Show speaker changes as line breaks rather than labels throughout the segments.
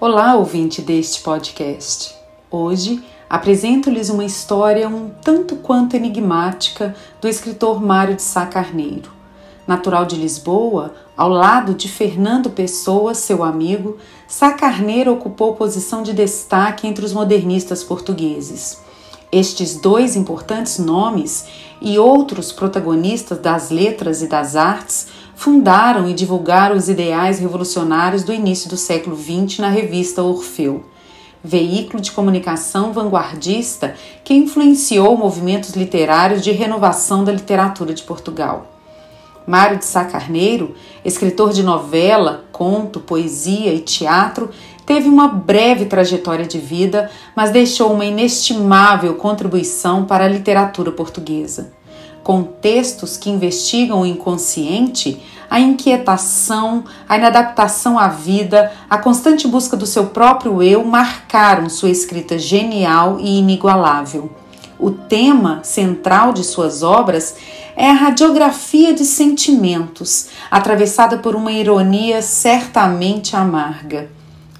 Olá, ouvinte deste podcast. Hoje apresento-lhes uma história um tanto quanto enigmática do escritor Mário de Sá Carneiro. Natural de Lisboa, ao lado de Fernando Pessoa, seu amigo, Sá Carneiro ocupou posição de destaque entre os modernistas portugueses. Estes dois importantes nomes e outros protagonistas das letras e das artes fundaram e divulgaram os ideais revolucionários do início do século XX na revista Orfeu, veículo de comunicação vanguardista que influenciou movimentos literários de renovação da literatura de Portugal. Mário de Sá Carneiro, escritor de novela, conto, poesia e teatro, teve uma breve trajetória de vida, mas deixou uma inestimável contribuição para a literatura portuguesa. Com textos que investigam o inconsciente, a inquietação, a inadaptação à vida, a constante busca do seu próprio eu marcaram sua escrita genial e inigualável. O tema central de suas obras é a radiografia de sentimentos, atravessada por uma ironia certamente amarga.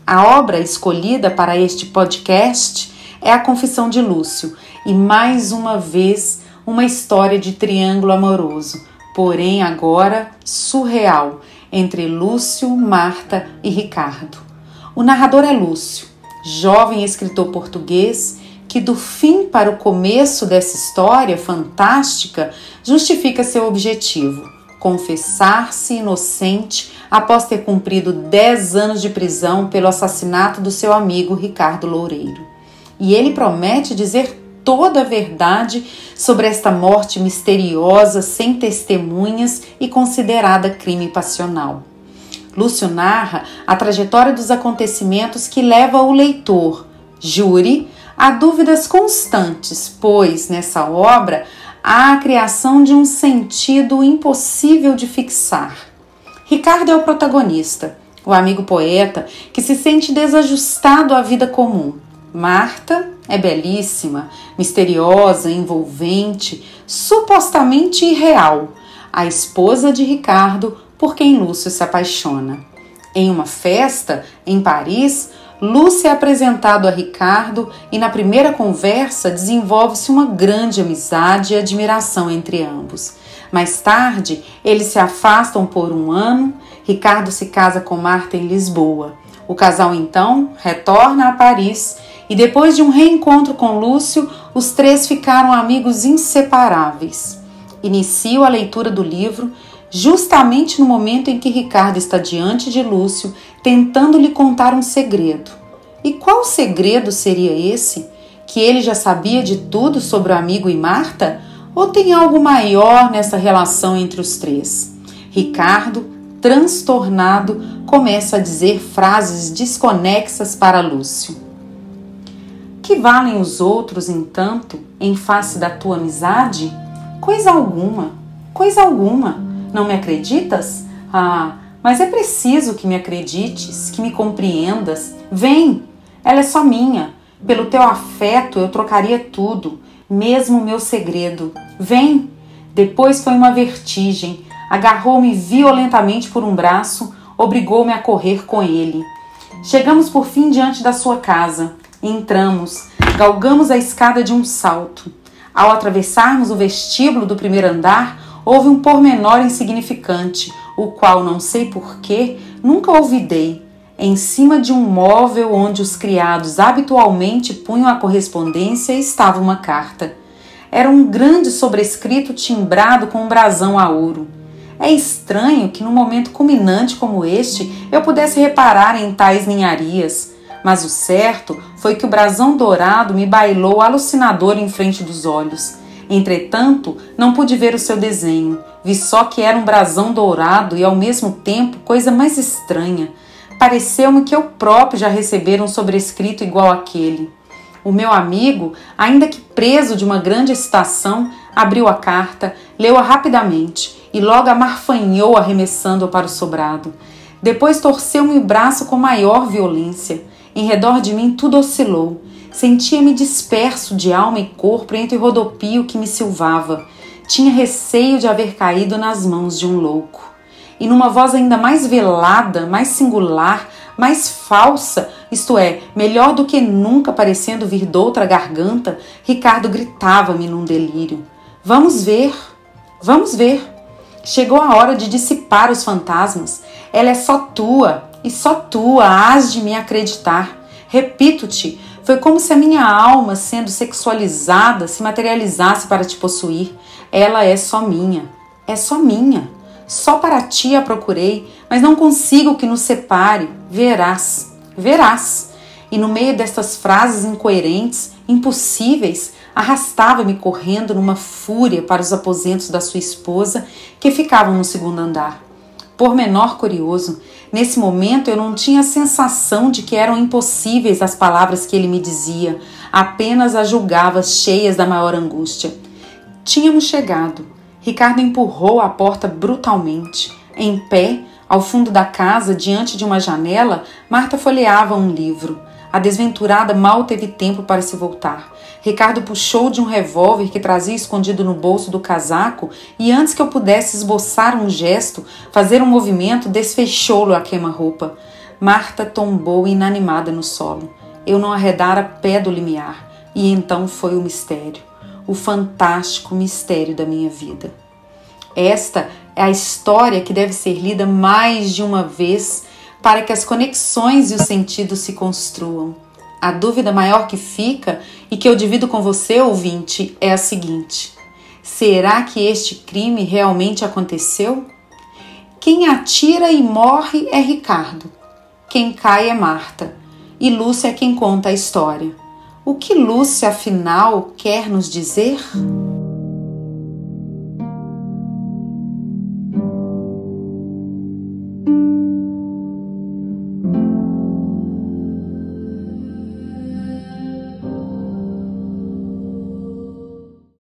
A obra escolhida para este podcast é A Confissão de Lúcio e, mais uma vez, uma história de triângulo amoroso, porém agora surreal, entre Lúcio, Marta e Ricardo. O narrador é Lúcio, jovem escritor português que do fim para o começo dessa história fantástica justifica seu objetivo: confessar-se inocente após ter cumprido 10 anos de prisão pelo assassinato do seu amigo Ricardo Loureiro. E ele promete dizer toda a verdade sobre esta morte misteriosa, sem testemunhas e considerada crime passional. Lúcio narra a trajetória dos acontecimentos que leva o leitor, júri, Há dúvidas constantes, pois nessa obra há a criação de um sentido impossível de fixar. Ricardo é o protagonista, o amigo poeta que se sente desajustado à vida comum. Marta é belíssima, misteriosa, envolvente, supostamente irreal, a esposa de Ricardo por quem Lúcio se apaixona. Em uma festa em Paris, Lúcia é apresentado a Ricardo e na primeira conversa desenvolve-se uma grande amizade e admiração entre ambos. Mais tarde, eles se afastam por um ano. Ricardo se casa com Marta em Lisboa. O casal então retorna a Paris e depois de um reencontro com Lúcio, os três ficaram amigos inseparáveis. Inicio a leitura do livro justamente no momento em que Ricardo está diante de Lúcio, tentando lhe contar um segredo. E qual segredo seria esse? Que ele já sabia de tudo sobre o amigo e Marta? Ou tem algo maior nessa relação entre os três? Ricardo, transtornado, começa a dizer frases desconexas para Lúcio. Que valem os outros, entanto, em face da tua amizade? Coisa alguma, coisa alguma. Não me acreditas? Ah, mas é preciso que me acredites, que me compreendas. Vem, ela é só minha. Pelo teu afeto eu trocaria tudo, mesmo o meu segredo. Vem! Depois foi uma vertigem. Agarrou-me violentamente por um braço, obrigou-me a correr com ele. Chegamos por fim diante da sua casa. Entramos, galgamos a escada de um salto. Ao atravessarmos o vestíbulo do primeiro andar, houve um pormenor insignificante, o qual não sei porquê, nunca olvidei. Em cima de um móvel onde os criados habitualmente punham a correspondência estava uma carta. Era um grande sobrescrito timbrado com um brasão a ouro. É estranho que num momento culminante como este eu pudesse reparar em tais ninharias, mas o certo foi que o brasão dourado me bailou alucinador em frente dos olhos. Entretanto, não pude ver o seu desenho, vi só que era um brasão dourado e ao mesmo tempo coisa mais estranha. Pareceu-me que eu próprio já recebera um sobrescrito igual àquele. O meu amigo, ainda que preso de uma grande excitação, abriu a carta, leu-a rapidamente e logo a marfanhou arremessando-a para o sobrado. Depois torceu-me o braço com maior violência. Em redor de mim tudo oscilou. Sentia-me disperso de alma e corpo entre o rodopio que me silvava. Tinha receio de haver caído nas mãos de um louco. E numa voz ainda mais velada, mais singular, mais falsa, isto é, melhor do que nunca parecendo vir de outra garganta, Ricardo gritava-me num delírio. Vamos ver, vamos ver. Chegou a hora de dissipar os fantasmas. Ela é só tua, e só tua hás de me acreditar. Repito-te, foi como se a minha alma, sendo sexualizada, se materializasse para te possuir. Ela é só minha, é só minha. Só para ti a procurei, mas não consigo que nos separe. Verás, verás. E no meio destas frases incoerentes, impossíveis, arrastava-me correndo numa fúria para os aposentos da sua esposa, que ficavam no segundo andar. Por menor curioso, Nesse momento eu não tinha a sensação de que eram impossíveis as palavras que ele me dizia, apenas as julgava cheias da maior angústia. Tínhamos chegado. Ricardo empurrou a porta brutalmente. Em pé, ao fundo da casa, diante de uma janela, Marta folheava um livro. A desventurada mal teve tempo para se voltar. Ricardo puxou de um revólver que trazia escondido no bolso do casaco e, antes que eu pudesse esboçar um gesto, fazer um movimento, desfechou-lo a queima-roupa. Marta tombou inanimada no solo. Eu não arredara pé do limiar. E então foi o mistério, o fantástico mistério da minha vida. Esta é a história que deve ser lida mais de uma vez para que as conexões e os sentidos se construam. A dúvida maior que fica e que eu divido com você, ouvinte, é a seguinte: será que este crime realmente aconteceu? Quem atira e morre é Ricardo. Quem cai é Marta. E Lúcia é quem conta a história. O que Lúcia, afinal, quer nos dizer?